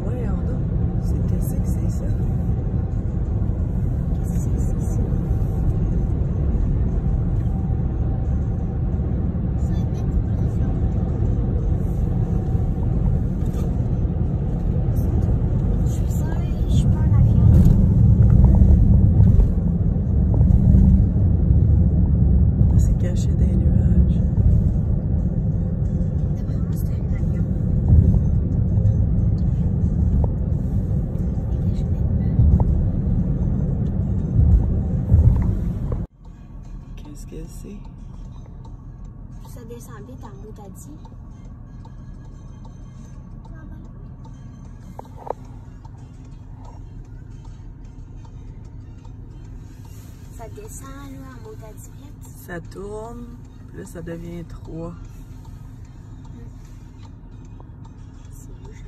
way away Ça descend vite en dit? Ça descend, là, en vite? Ça tourne, puis là, ça devient 3. C'est rouge